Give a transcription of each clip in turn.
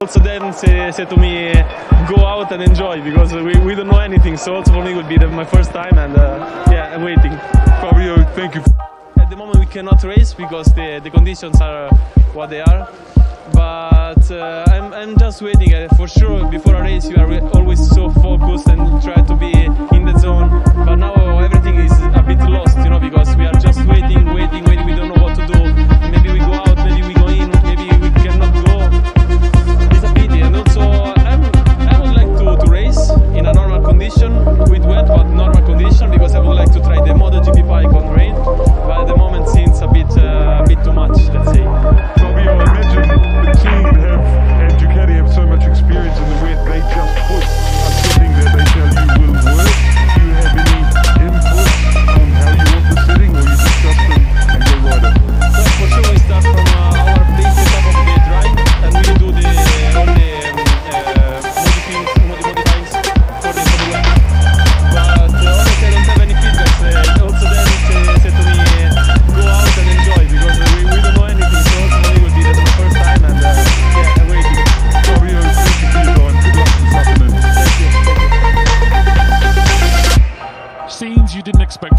Also then say, say to me, go out and enjoy because we, we don't know anything. So also for me it would be the, my first time and uh, yeah, I'm waiting. Fabio, thank you. At the moment we cannot race because the, the conditions are what they are. But uh, I'm, I'm just waiting. Uh, for sure, before a race, you are always so focused and try to be in the zone. But now everything is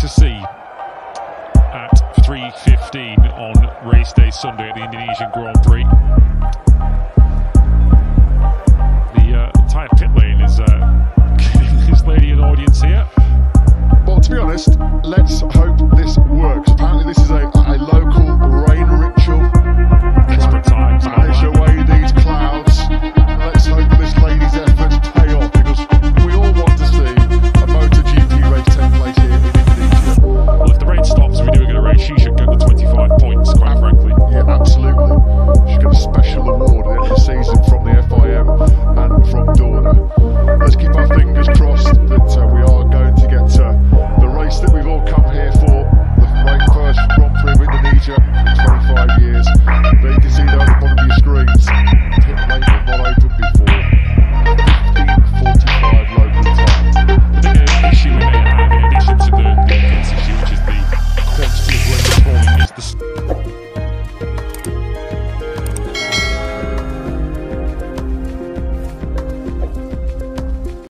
to see at 3.15 on race day Sunday at the Indonesian Grand Prix. The uh, entire pit lane is uh, giving this lady an audience here. Well, to be honest, let's the.